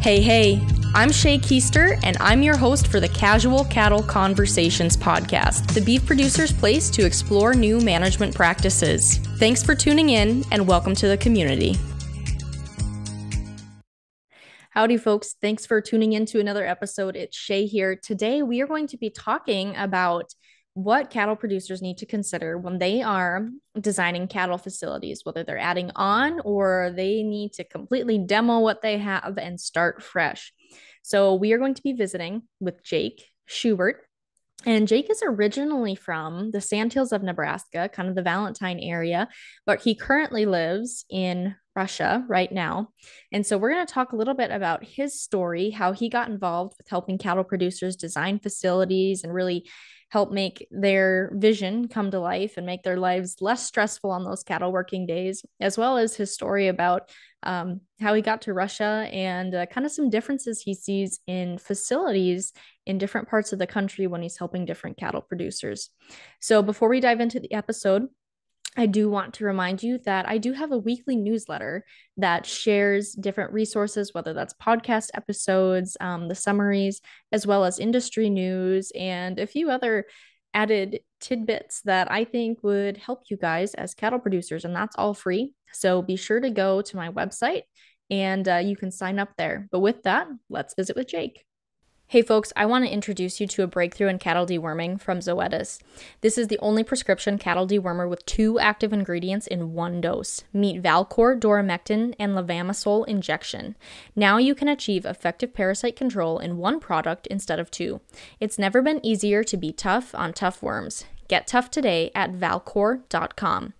Hey, hey, I'm Shay Keister, and I'm your host for the Casual Cattle Conversations podcast, the beef producer's place to explore new management practices. Thanks for tuning in, and welcome to the community. Howdy, folks. Thanks for tuning in to another episode. It's Shay here. Today, we are going to be talking about what cattle producers need to consider when they are designing cattle facilities, whether they're adding on or they need to completely demo what they have and start fresh. So, we are going to be visiting with Jake Schubert. And Jake is originally from the Sandhills of Nebraska, kind of the Valentine area, but he currently lives in Russia right now. And so we're going to talk a little bit about his story, how he got involved with helping cattle producers design facilities and really help make their vision come to life and make their lives less stressful on those cattle working days, as well as his story about um, how he got to Russia and uh, kind of some differences he sees in facilities in different parts of the country when he's helping different cattle producers. So, before we dive into the episode, I do want to remind you that I do have a weekly newsletter that shares different resources, whether that's podcast episodes, um, the summaries, as well as industry news, and a few other added tidbits that I think would help you guys as cattle producers. And that's all free. So be sure to go to my website and uh, you can sign up there. But with that, let's visit with Jake. Hey folks, I want to introduce you to a breakthrough in cattle deworming from Zoetis. This is the only prescription cattle dewormer with two active ingredients in one dose. Meet Valcor Doramectin and Levamisole injection. Now you can achieve effective parasite control in one product instead of two. It's never been easier to be tough on tough worms. Get tough today at valcor.com.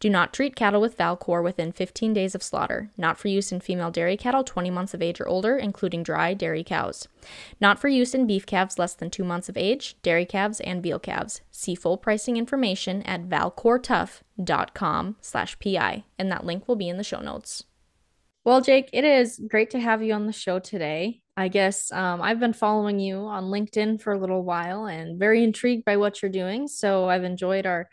Do not treat cattle with Valcor within 15 days of slaughter. Not for use in female dairy cattle 20 months of age or older, including dry dairy cows. Not for use in beef calves less than 2 months of age, dairy calves, and veal calves. See full pricing information at valcortough.com slash PI, and that link will be in the show notes. Well, Jake, it is great to have you on the show today. I guess um, I've been following you on LinkedIn for a little while and very intrigued by what you're doing. So I've enjoyed our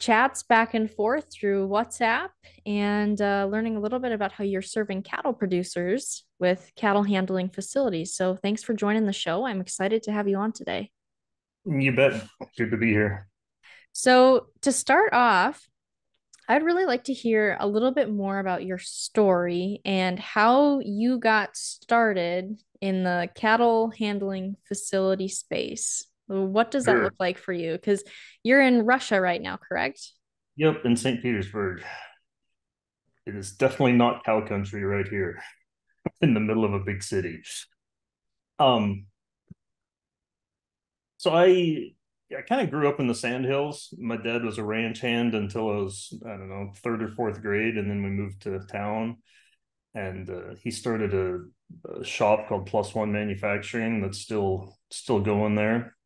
chats back and forth through WhatsApp and uh, learning a little bit about how you're serving cattle producers with cattle handling facilities. So thanks for joining the show. I'm excited to have you on today. You bet. Good to be here. So, to start off, I'd really like to hear a little bit more about your story and how you got started in the cattle handling facility space. What does sure. that look like for you? Because you're in Russia right now, correct? Yep, in St. Petersburg. It is definitely not cow country right here in the middle of a big city. Um, so I I kind of grew up in the Sandhills. My dad was a ranch hand until I was I don't know third or fourth grade, and then we moved to town. And uh, he started a, a, shop called Plus One Manufacturing that's still still going there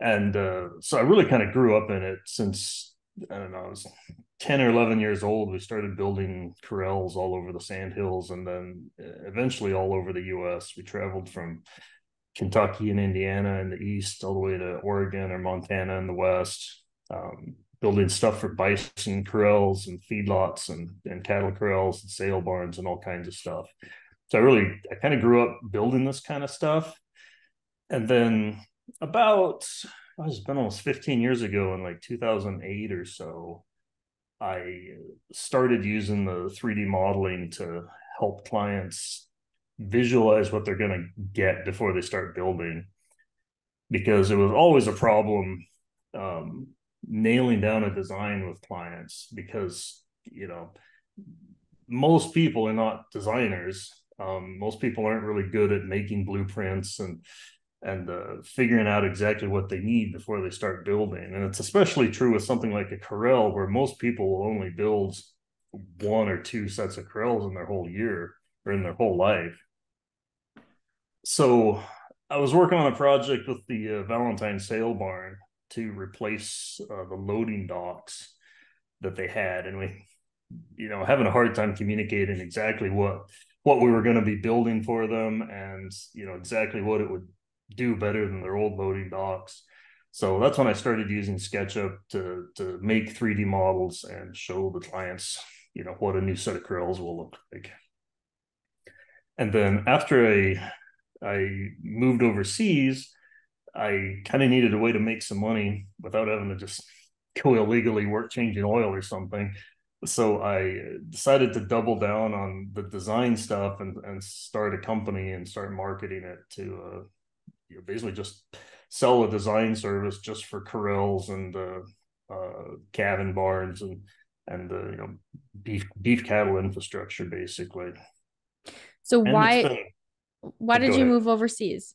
and uh, so I really kind of grew up in it since I don't know I was ten or eleven years old. We started building corrals all over the sand hills, and then uh, eventually all over the U.S. We traveled from Kentucky and Indiana in the east all the way to Oregon or Montana in the west. Um, building stuff for bison corrals and feedlots and, and cattle corrals and sale barns and all kinds of stuff. So I really I kind of grew up building this kind of stuff. And then about oh, it's been almost 15 years ago in like 2008 or so i started using the 3d modeling to help clients visualize what they're going to get before they start building. Because it was always a problem um, nailing down a design with clients because you know most people are not designers. Um, most people aren't really good at making blueprints and and uh, figuring out exactly what they need before they start building. And it's especially true with something like a corral, where most people will only build one or two sets of corrals in their whole year or in their whole life. So I was working on a project with the uh, Valentine sale barn to replace uh, the loading docks that they had, and we, you know, having a hard time communicating exactly what what we were going to be building for them and you know exactly what it would do better than their old loading docks. So that's when I started using SketchUp to to make 3D models and show the clients, you know, what a new set of corrals will look like. And then after I I moved overseas, I kind of needed a way to make some money without having to just go illegally work changing oil or something. So I decided to double down on the design stuff and, and start a company and start marketing it to uh, you know, basically just sell a design service just for corrals and uh, uh, calving barns and and uh, you know beef beef cattle infrastructure basically. So and why been, why did you ahead. move overseas?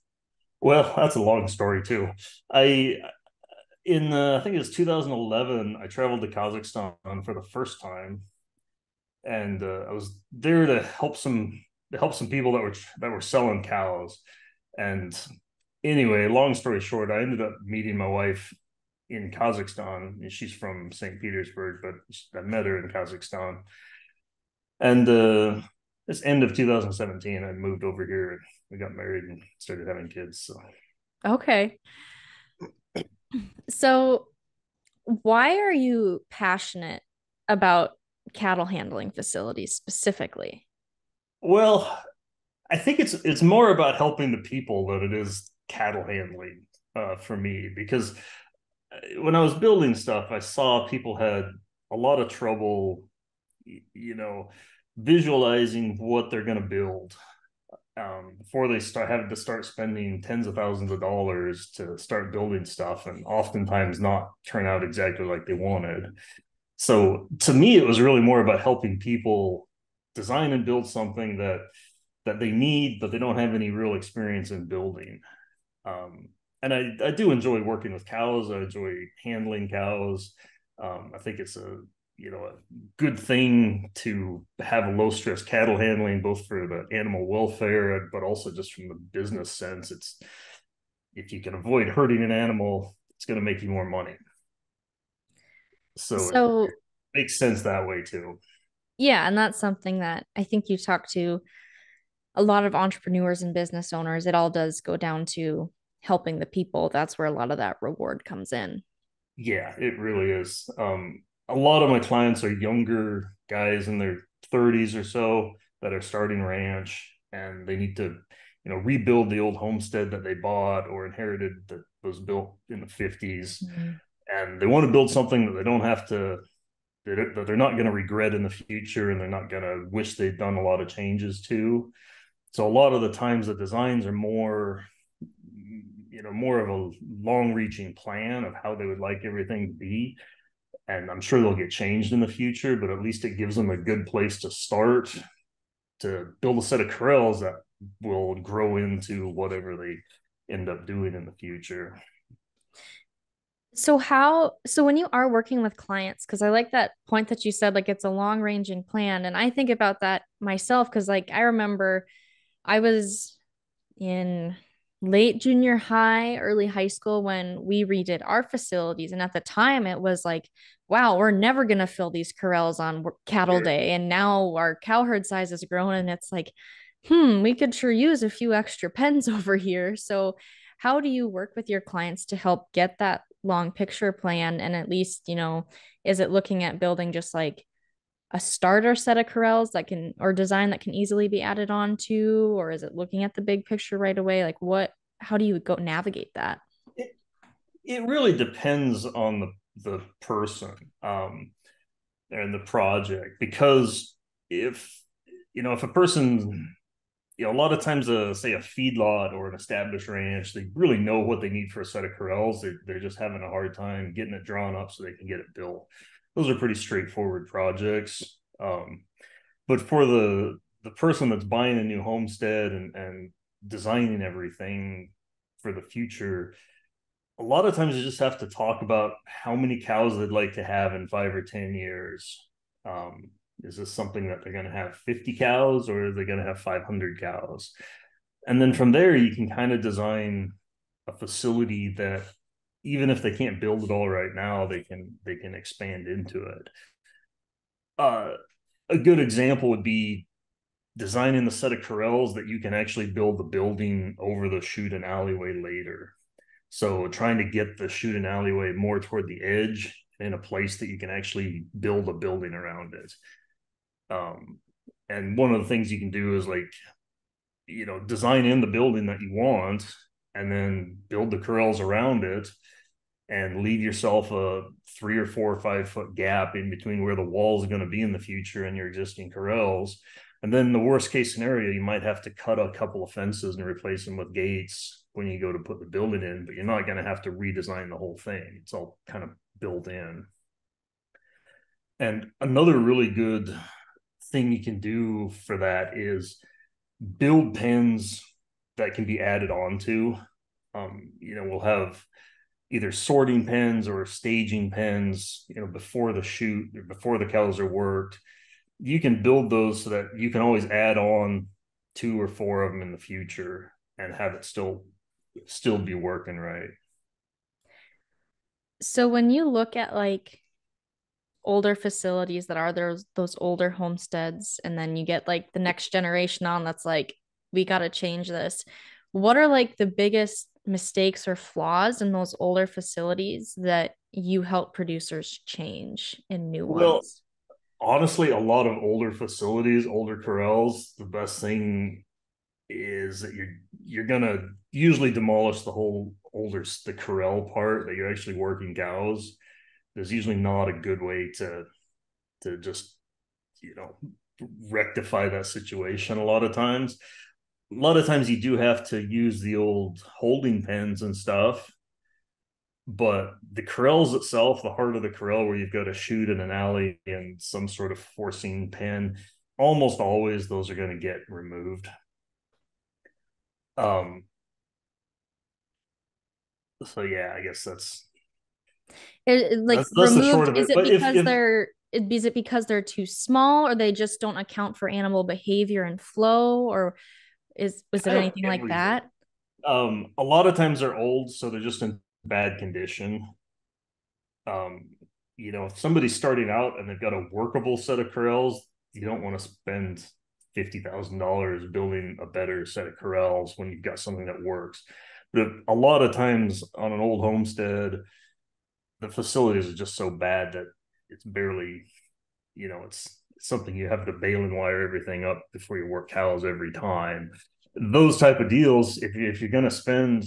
Well, that's a long story too. I in uh, I think it was 2011. I traveled to Kazakhstan for the first time, and uh, I was there to help some to help some people that were that were selling cows. And anyway, long story short, I ended up meeting my wife in Kazakhstan. She's from St. Petersburg, but I met her in Kazakhstan. And uh, this end of 2017, I moved over here and we got married and started having kids. So okay. So why are you passionate about cattle handling facilities specifically? Well, I think it's it's more about helping the people than it is cattle handling uh, for me because uh, when I was building stuff, I saw people had a lot of trouble, you know, visualizing what they're going to build um, before they start having to start spending tens of thousands of dollars to start building stuff and oftentimes not turn out exactly like they wanted. So to me, it was really more about helping people design and build something that that they need, but they don't have any real experience in building. Um, and I, I do enjoy working with cows. I enjoy handling cows. Um, I think it's a you know a good thing to have a low stress cattle handling both for the animal welfare but also just from the business sense it's if you can avoid hurting an animal it's going to make you more money so, so it makes sense that way too yeah and that's something that i think you talked to a lot of entrepreneurs and business owners it all does go down to helping the people. That's where a lot of that reward comes in. Yeah it really is. Um a lot of my clients are younger guys in their 30s or so that are starting ranch and they need to you know rebuild the old homestead that they bought or inherited that was built in the 50s mm-hmm. and they want to build something that they don't have to that they're not going to regret in the future and they're not going to wish they'd done a lot of changes to so a lot of the times the designs are more you know more of a long reaching plan of how they would like everything to be and I'm sure they'll get changed in the future, but at least it gives them a good place to start to build a set of corrals that will grow into whatever they end up doing in the future. So how so when you are working with clients cuz I like that point that you said like it's a long-ranging plan and I think about that myself cuz like I remember I was in late junior high, early high school when we redid our facilities. And at the time, it was like, wow, we're never going to fill these corrals on cattle day. And now our cow herd size has grown. And it's like, hmm, we could sure use a few extra pens over here. So, how do you work with your clients to help get that long picture plan? And at least, you know, is it looking at building just like a starter set of corrals that can or design that can easily be added on to or is it looking at the big picture right away? Like what how do you go navigate that? It, it really depends on the the person um and the project because if you know if a person you know a lot of times a say a feedlot or an established ranch they really know what they need for a set of corrals they're, they're just having a hard time getting it drawn up so they can get it built those are pretty straightforward projects. Um, but for the the person that's buying a new homestead and, and designing everything for the future, a lot of times you just have to talk about how many cows they'd like to have in five or ten years. Um, is this something that they're going to have 50 cows or are they going to have 500 cows? And then from there, you can kind of design a facility that even if they can't build it all right now, they can they can expand into it. Uh, a good example would be designing the set of corrals that you can actually build the building over the chute and alleyway later. So trying to get the chute and alleyway more toward the edge in a place that you can actually build a building around it. Um, and one of the things you can do is like you know, design in the building that you want and then build the corrals around it and leave yourself a three or four or five foot gap in between where the wall is going to be in the future and your existing corrals. And then the worst case scenario, you might have to cut a couple of fences and replace them with gates when you go to put the building in, but you're not going to have to redesign the whole thing. It's all kind of built in. And another really good thing you can do for that is build pens that can be added onto. Um, you know, we'll have either sorting pens or staging pens, you know, before the chute or before the cows are worked. You can build those so that you can always add on two or four of them in the future and have it still still be working right. So when you look at like older facilities that are those those older homesteads and then you get like the next generation on that's like we got to change this. What are like the biggest mistakes or flaws in those older facilities that you help producers change in new well, ones? honestly a lot of older facilities older corrals the best thing is that you're you're gonna usually demolish the whole older the corral part that you're actually working cows. There's usually not a good way to to just you know rectify that situation a lot of times a lot of times you do have to use the old holding pens and stuff but the corrals itself the heart of the corral where you've got to shoot in an alley and some sort of forcing pen almost always those are going to get removed. Um so yeah i guess that's it, like that's, that's removed, is it, it because if, if, they're is it because they're too small or they just don't account for animal behavior and flow or is was it anything like that? Um, a lot of times they're old, so they're just in bad condition. Um, you know, if somebody's starting out and they've got a workable set of corrals, you don't want to spend fifty thousand dollars building a better set of corrals when you've got something that works. But a lot of times on an old homestead, the facilities are just so bad that it's barely, you know, it's, something you have to bale and wire everything up before you work cows every time. Those type of deals, if you if you're gonna spend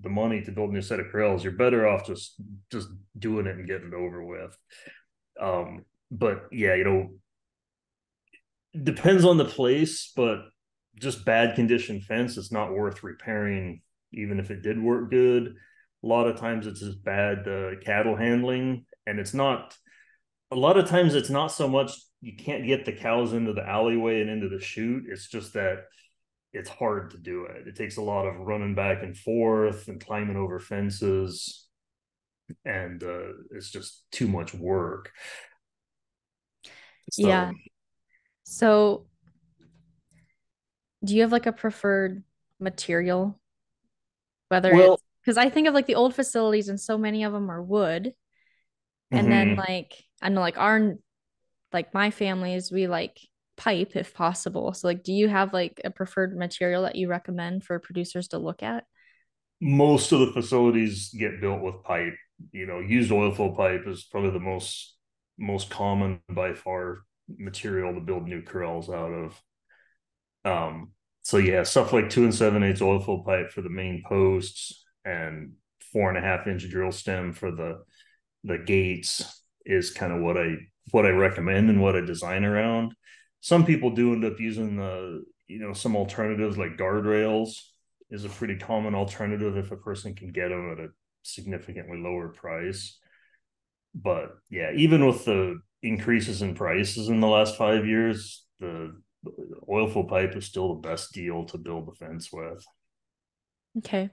the money to build a new set of corrals, you're better off just just doing it and getting it over with. Um, but yeah, you know, depends on the place, but just bad condition fence, it's not worth repairing, even if it did work good a lot of times it's just bad uh, cattle handling and it's not a lot of times it's not so much you can't get the cows into the alleyway and into the chute. It's just that it's hard to do it. It takes a lot of running back and forth and climbing over fences. And uh, it's just too much work. So, yeah. So do you have like a preferred material? Whether well, it's because I think of like the old facilities and so many of them are wood. And mm-hmm. then like I know like our like my families we like pipe if possible. So like do you have like a preferred material that you recommend for producers to look at? Most of the facilities get built with pipe. You know, used oilfield pipe is probably the most most common by far material to build new corrals out of. Um so yeah, stuff like two and seven eighths oilfield pipe for the main posts, and four and a half inch drill stem for the the gates is kind of what I what I recommend and what I design around. Some people do end up using the you know some alternatives like guardrails is a pretty common alternative if a person can get them at a significantly lower price. But yeah, even with the increases in prices in the last five years, the oilfield pipe is still the best deal to build the fence with. Okay.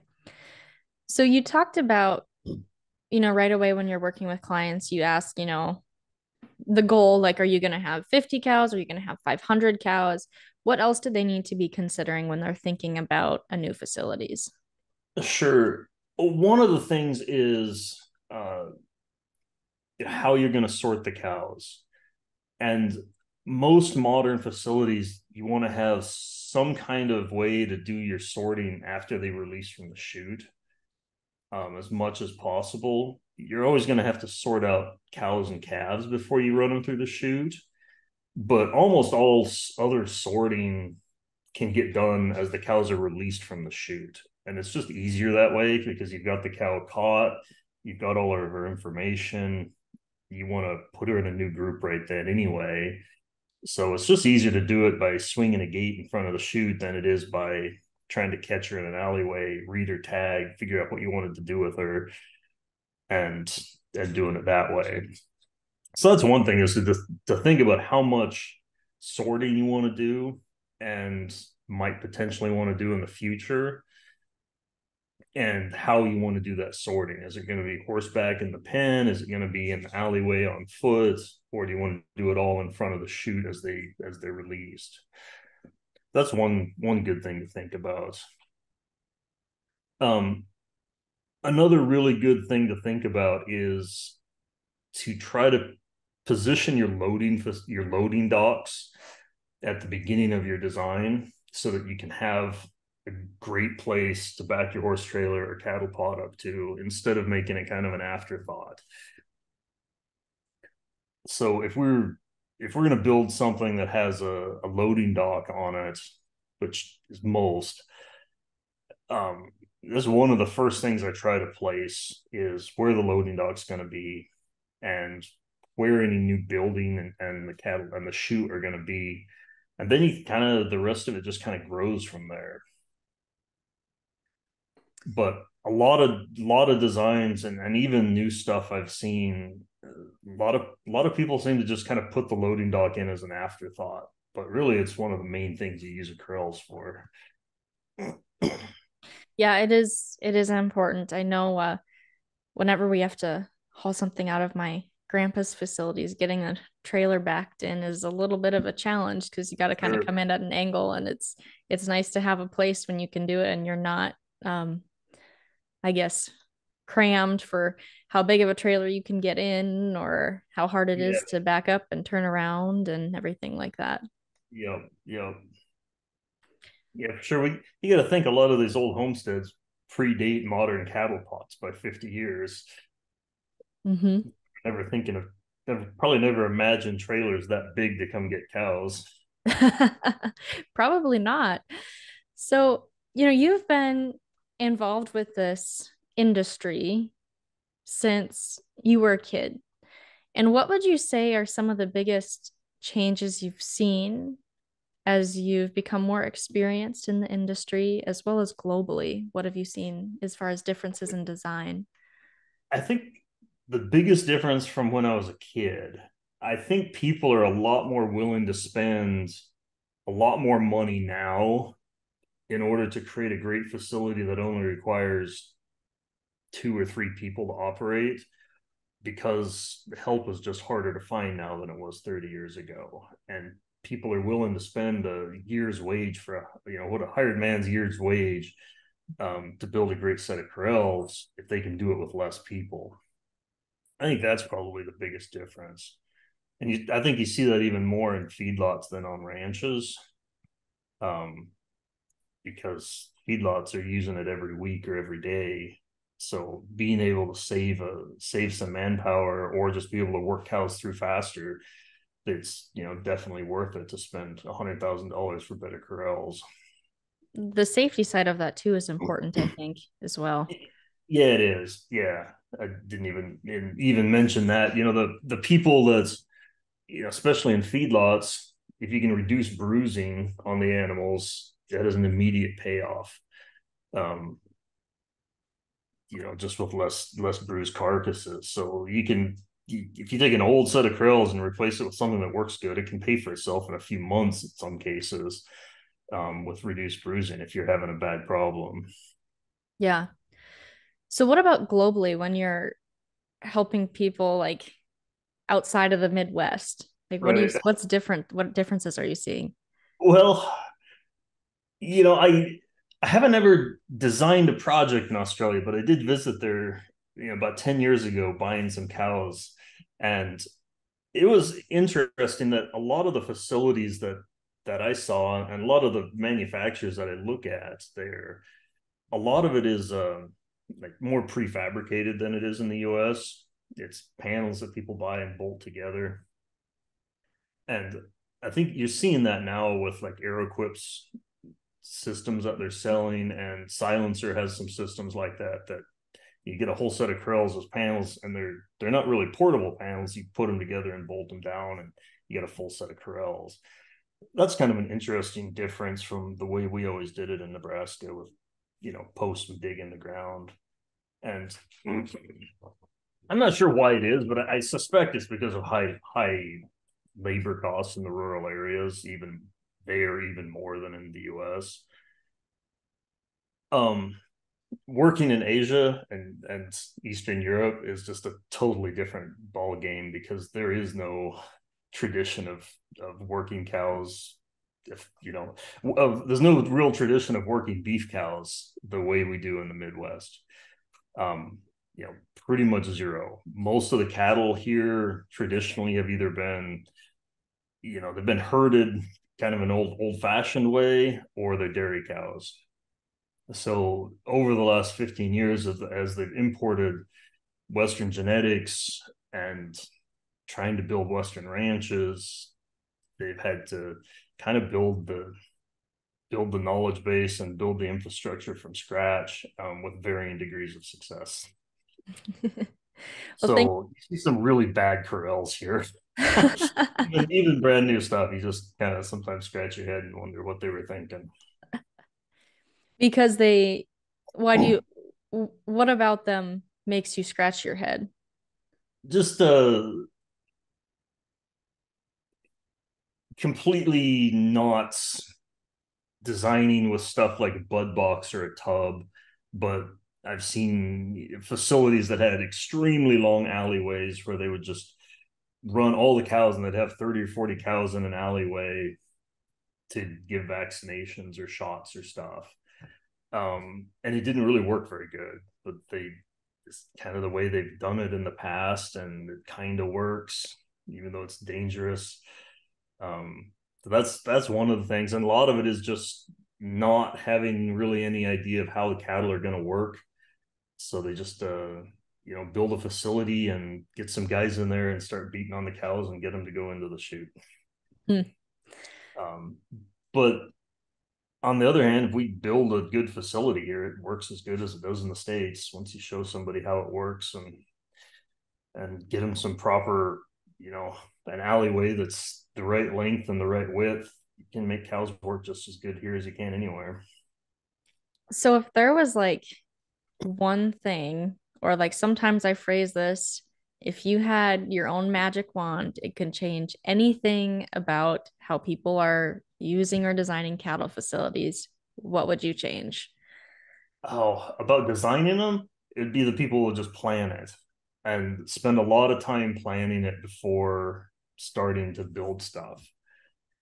So you talked about, you know, right away when you're working with clients, you ask, you know, the goal like, are you going to have 50 cows? Are you going to have 500 cows? What else do they need to be considering when they're thinking about a new facilities? Sure. One of the things is uh, how you're going to sort the cows. And most modern facilities, you want to have some kind of way to do your sorting after they release from the chute um, as much as possible. You're always going to have to sort out cows and calves before you run them through the chute. But almost all other sorting can get done as the cows are released from the chute. And it's just easier that way because you've got the cow caught, you've got all of her information, you want to put her in a new group right then anyway. So it's just easier to do it by swinging a gate in front of the chute than it is by trying to catch her in an alleyway, read her tag, figure out what you wanted to do with her, and and doing it that way. So that's one thing is to to think about how much sorting you want to do and might potentially want to do in the future and how you want to do that sorting. Is it going to be horseback in the pen? Is it going to be in the alleyway on foot? Or do you want to do it all in front of the chute as they as they're released? That's one one good thing to think about. Um another really good thing to think about is to try to position your loading your loading docks at the beginning of your design so that you can have a great place to back your horse trailer or cattle pot up to instead of making it kind of an afterthought. So if we're if we're going to build something that has a, a loading dock on it, which is most, um, this is one of the first things I try to place is where the loading dock's going to be and where any new building and, and the cattle and the chute are going to be. And then you kind of, the rest of it just kind of grows from there but a lot of lot of designs and, and even new stuff I've seen, a lot of a lot of people seem to just kind of put the loading dock in as an afterthought, but really it's one of the main things you use a corrals for. yeah, it is it is important. I know uh whenever we have to haul something out of my grandpa's facilities, getting a trailer backed in is a little bit of a challenge because you got to kind of come in at an angle and it's it's nice to have a place when you can do it and you're not um I guess, crammed for how big of a trailer you can get in or how hard it yeah. is to back up and turn around and everything like that. Yep. Yep. Yeah, sure. We you got to think a lot of these old homesteads predate modern cattle pots by 50 years. Mm-hmm. Never thinking of, never, probably never imagined trailers that big to come get cows. probably not. So, you know, you've been involved with this industry since you were a kid. And what would you say are some of the biggest changes you've seen as you've become more experienced in the industry as well as globally? What have you seen as far as differences in design? I think the biggest difference from when I was a kid, I think people are a lot more willing to spend a lot more money now in order to create a great facility that only requires two or three people to operate because help is just harder to find now than it was 30 years ago and people are willing to spend a year's wage for a, you know what a hired man's year's wage um, to build a great set of corrals if they can do it with less people i think that's probably the biggest difference and you, i think you see that even more in feedlots than on ranches um, because feedlots are using it every week or every day. So being able to save a save some manpower or just be able to work cows through faster, it's you know definitely worth it to spend a hundred thousand dollars for better corrals. The safety side of that too is important, I think, as well. Yeah, it is. Yeah, I didn't even even mention that. You know, the the people that's you know, especially in feedlots, if you can reduce bruising on the animals, that is an immediate payoff. Um, you know, just with less less bruised carcasses. So you can if you take an old set of corrals and replace it with something that works good, it can pay for itself in a few months in some cases um, with reduced bruising if you're having a bad problem. Yeah. So what about globally when you're helping people like outside of the Midwest? Like what right. you, what's different? What differences are you seeing? Well, you know, I I haven't ever designed a project in Australia, but I did visit there, you know, about 10 years ago buying some cows. And it was interesting that a lot of the facilities that that I saw and a lot of the manufacturers that I look at there, a lot of it is uh, like more prefabricated than it is in the US. It's panels that people buy and bolt together. And I think you're seeing that now with like Arrowquip's systems that they're selling, and Silencer has some systems like that that you get a whole set of corrals as panels, and they're they're not really portable panels. You put them together and bolt them down, and you get a full set of corrals. That's kind of an interesting difference from the way we always did it in Nebraska with you know posts and dig in the ground. And I'm not sure why it is, but I, I suspect it's because of high high labor costs in the rural areas, even there, even more than in the US. Um, working in Asia and, and Eastern Europe is just a totally different ball game because there is no tradition of of working cows. If you know of, there's no real tradition of working beef cows the way we do in the midwest. Um you know pretty much zero. Most of the cattle here traditionally have either been you know they've been herded kind of an old old fashioned way or they're dairy cows so over the last 15 years as, as they've imported western genetics and trying to build western ranches they've had to kind of build the build the knowledge base and build the infrastructure from scratch um, with varying degrees of success well, so thank- you see some really bad corrals here even, even brand new stuff, you just kind of sometimes scratch your head and wonder what they were thinking. Because they, why do you, what about them makes you scratch your head? Just uh, completely not designing with stuff like a bud box or a tub, but I've seen facilities that had extremely long alleyways where they would just run all the cows and they'd have 30 or 40 cows in an alleyway to give vaccinations or shots or stuff. Um, and it didn't really work very good, but they it's kind of the way they've done it in the past and it kind of works, even though it's dangerous. Um, so that's that's one of the things. And a lot of it is just not having really any idea of how the cattle are going to work. So they just uh you know, build a facility and get some guys in there and start beating on the cows and get them to go into the chute. Hmm. Um, but on the other hand, if we build a good facility here, it works as good as it does in the states. Once you show somebody how it works and and get them some proper, you know, an alleyway that's the right length and the right width, you can make cows work just as good here as you can anywhere. So if there was like one thing or like sometimes I phrase this if you had your own magic wand, it can change anything about how people are using or designing cattle facilities. What would you change? Oh, about designing them, it'd be the people who just plan it and spend a lot of time planning it before starting to build stuff.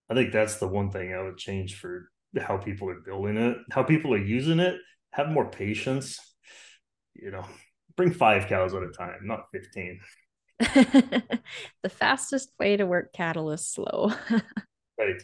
I think that's the one thing I would change for how people are building it, how people are using it. Have more patience. You know, bring five cows at a time, not 15. the fastest way to work cattle is slow. right.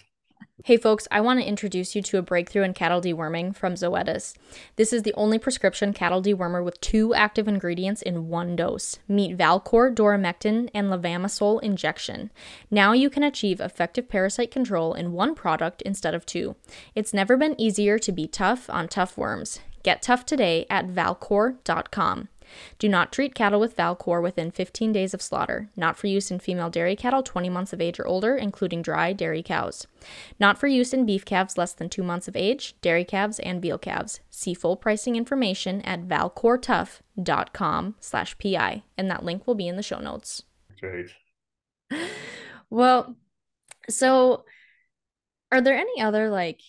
Hey folks, I want to introduce you to a breakthrough in cattle deworming from Zoetis. This is the only prescription cattle dewormer with two active ingredients in one dose. Meet Valcor Doramectin and Levamisole injection. Now you can achieve effective parasite control in one product instead of two. It's never been easier to be tough on tough worms. Get tough today at valcor.com. Do not treat cattle with Valcor within 15 days of slaughter. Not for use in female dairy cattle 20 months of age or older, including dry dairy cows. Not for use in beef calves less than 2 months of age, dairy calves, and veal calves. See full pricing information at valcortough.com slash PI, and that link will be in the show notes. Great. Well, so are there any other like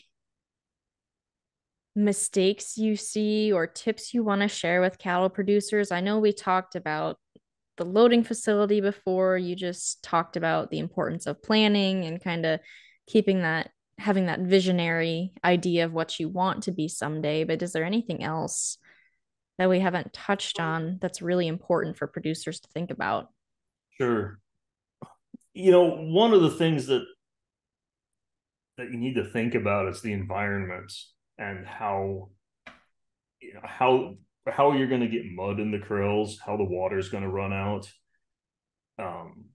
mistakes you see or tips you want to share with cattle producers? I know we talked about the loading facility before. You just talked about the importance of planning and kind of keeping that having that visionary idea of what you want to be someday. But is there anything else that we haven't touched on that's really important for producers to think about? Sure. You know, one of the things that that you need to think about is the environment and how you know how how you're going to get mud in the corrals, how the water is going to run out. Um,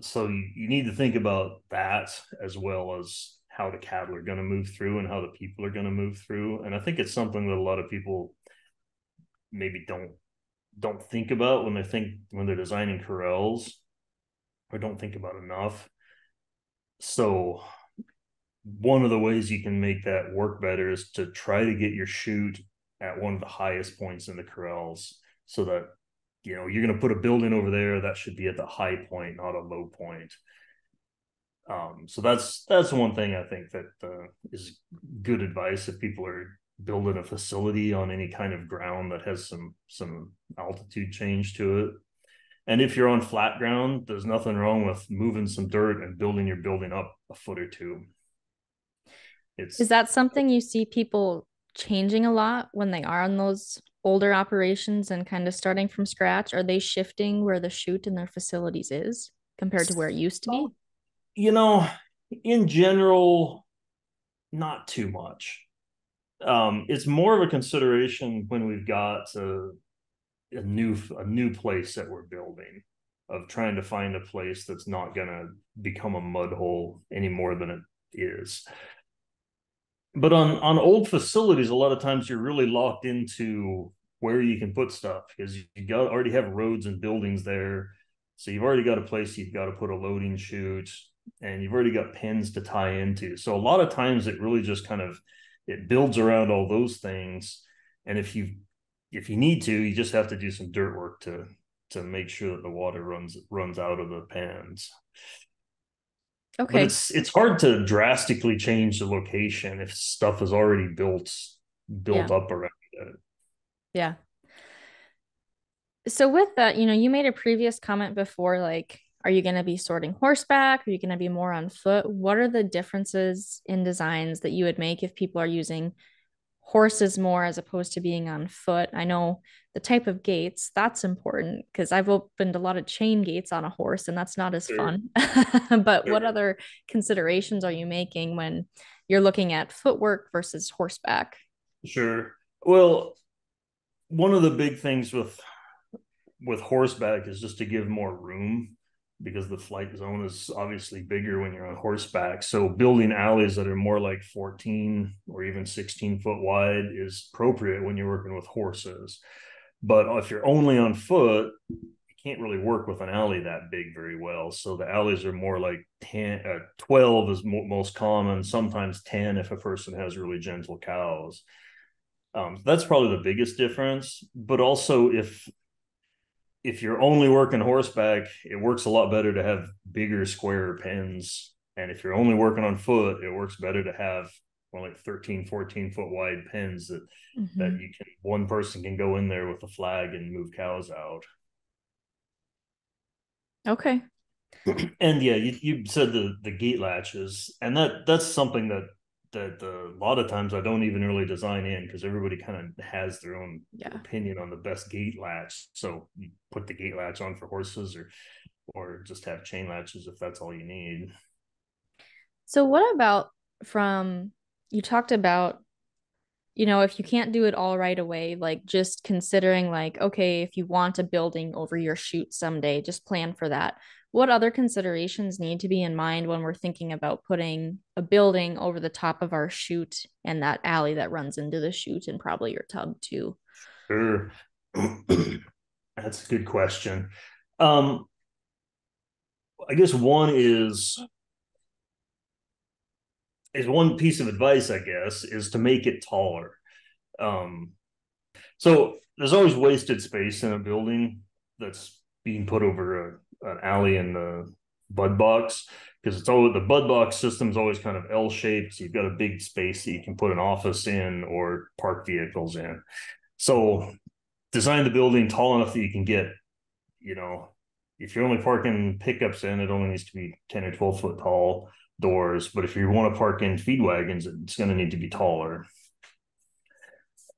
so you, you need to think about that as well as how the cattle are going to move through and how the people are going to move through. And i think it's something that a lot of people maybe don't don't think about when they think when they're designing corrals. Or don't think about enough. So one of the ways you can make that work better is to try to get your chute at one of the highest points in the corrals so that you know you're going to put a building over there that should be at the high point not a low point. Um, so that's that's one thing i think that uh, is good advice if people are building a facility on any kind of ground that has some some altitude change to it. And if you're on flat ground there's nothing wrong with moving some dirt and building your building up a foot or two it's is that something you see people changing a lot when they are on those older operations and kind of starting from scratch? Are they shifting where the chute in their facilities is compared to where it used to be? You know, in general, not too much. Um, it's more of a consideration when we've got a, a new a new place that we're building of trying to find a place that's not going to become a mud hole any more than it is but on on old facilities a lot of times you're really locked into where you can put stuff because you got already have roads and buildings there. So you've already got a place you've got to put a loading chute and you've already got pins to tie into. So a lot of times it really just kind of it builds around all those things. And if you if you need to you just have to do some dirt work to to make sure that the water runs runs out of the pans Okay. But it's it's hard to drastically change the location if stuff is already built built yeah. up around it. Yeah. So with that, you know, you made a previous comment before like are you going to be sorting horseback? Are you going to be more on foot? What are the differences in designs that you would make if people are using horses more as opposed to being on foot? I know the type of gates that's important because i've opened a lot of chain gates on a horse and that's not as sure. fun but sure. what mm. other considerations are you making when you're looking at footwork versus horseback sure well one of the big things with with horseback is just to give more room because the flight zone is obviously bigger when you're on horseback. So building alleys that are more like 14 or even 16 foot wide is appropriate when you're working with horses. But if you're only on foot, you can't really work with an alley that big very well. So the alleys are more like 10, uh, 12 is mo- most common, sometimes 10 if a person has really gentle cows. Um, that's probably the biggest difference. But also, if if you're only working horseback, it works a lot better to have bigger square pens. And if you're only working on foot, it works better to have more like 13 14 foot wide pens that mm-hmm. that you can one person can go in there with a flag and move cows out okay and yeah you, you said the the gate latches and that that's something that that uh, a lot of times I don't even really design in because everybody kind of has their own yeah. opinion on the best gate latch. So you put the gate latch on for horses or or just have chain latches if that's all you need. So what about from you talked about you know if you can't do it all right away like just considering like okay if you want a building over your chute someday just plan for that. What other considerations need to be in mind when we're thinking about putting a building over the top of our chute and that alley that runs into the chute and probably your tub too? Sure. That's a good question. Um i guess one is is one piece of advice, I guess, is to make it taller. Um, so there's always wasted space in a building that's being put over a, an alley in the bud box because it's always the bud box system is always kind of L shaped. So you've got a big space that you can put an office in or park vehicles in. So design the building tall enough that you can get, you know, if you're only parking pickups in, it only needs to be 10 or 12 foot tall doors, but if you want to park in feed wagons, it's going to need to be taller.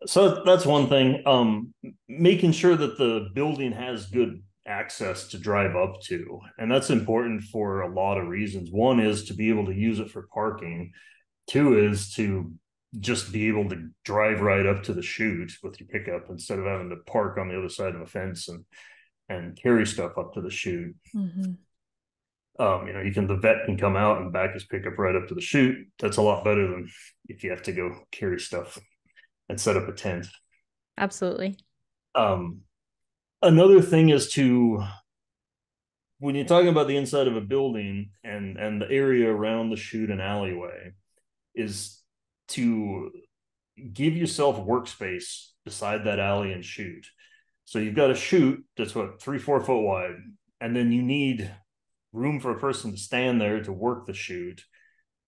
So that's one thing. Um, making sure that the building has good access to drive up to, and that's important for a lot of reasons. One is to be able to use it for parking. Two is to just be able to drive right up to the chute with your pickup instead of having to park on the other side of a fence and and carry stuff up to the chute. Mm-hmm. Um, you know, you can the vet can come out and back his pickup right up to the chute. That's a lot better than if you have to go carry stuff and set up a tent. Absolutely. Um, another thing is to when you're talking about the inside of a building and and the area around the chute and alleyway is to give yourself workspace beside that alley and chute so you've got a chute that's what three four foot wide and then you need room for a person to stand there to work the chute,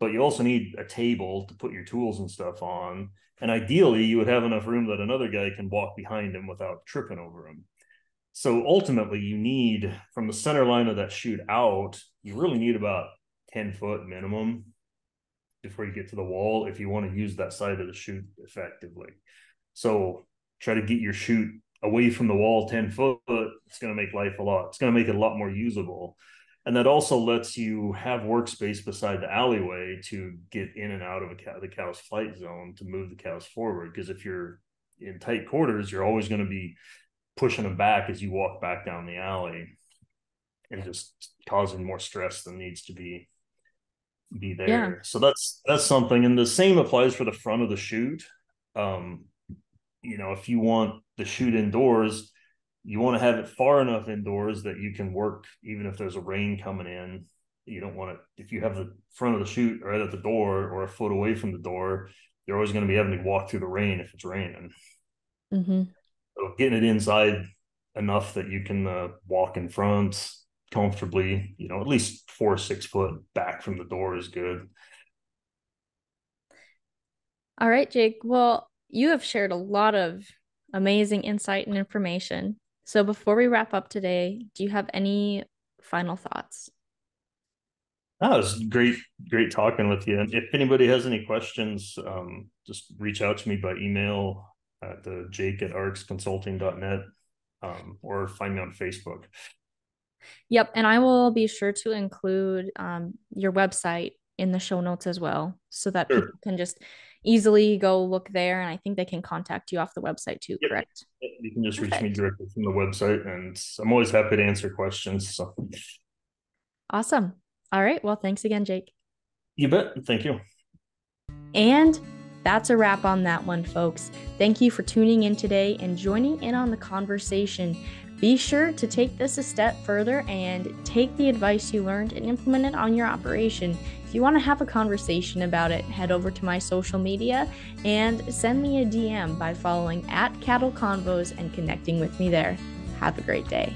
but you also need a table to put your tools and stuff on and ideally you would have enough room that another guy can walk behind him without tripping over him so ultimately, you need from the center line of that chute out, you really need about 10 foot minimum before you get to the wall if you want to use that side of the chute effectively. So try to get your chute away from the wall 10 foot. It's going to make life a lot, it's going to make it a lot more usable. And that also lets you have workspace beside the alleyway to get in and out of cow, the cow's flight zone to move the cows forward. Because if you're in tight quarters, you're always going to be pushing them back as you walk back down the alley and just causing more stress than needs to be be there. Yeah. So that's that's something. And the same applies for the front of the chute. Um, you know, if you want the chute indoors, you want to have it far enough indoors that you can work even if there's a rain coming in. You don't want to if you have the front of the chute right at the door or a foot away from the door, you're always going to be having to walk through the rain if it's raining. Mm-hmm. So getting it inside enough that you can uh, walk in front comfortably, you know, at least four or six foot back from the door is good. All right, Jake. Well, you have shared a lot of amazing insight and information. So before we wrap up today, do you have any final thoughts? That was great, great talking with you. And if anybody has any questions, um, just reach out to me by email at the jake at arxconsulting.net um, or find me on Facebook. Yep. And I will be sure to include um, your website in the show notes as well so that sure. people can just easily go look there. And I think they can contact you off the website too, yep. correct? You can just Perfect. reach me directly from the website and I'm always happy to answer questions. So awesome. All right. Well, thanks again, Jake. You bet. Thank you. And that's a wrap on that one, folks. Thank you for tuning in today and joining in on the conversation. Be sure to take this a step further and take the advice you learned and implement it on your operation. If you want to have a conversation about it, head over to my social media and send me a DM by following at Cattle Convos and connecting with me there. Have a great day.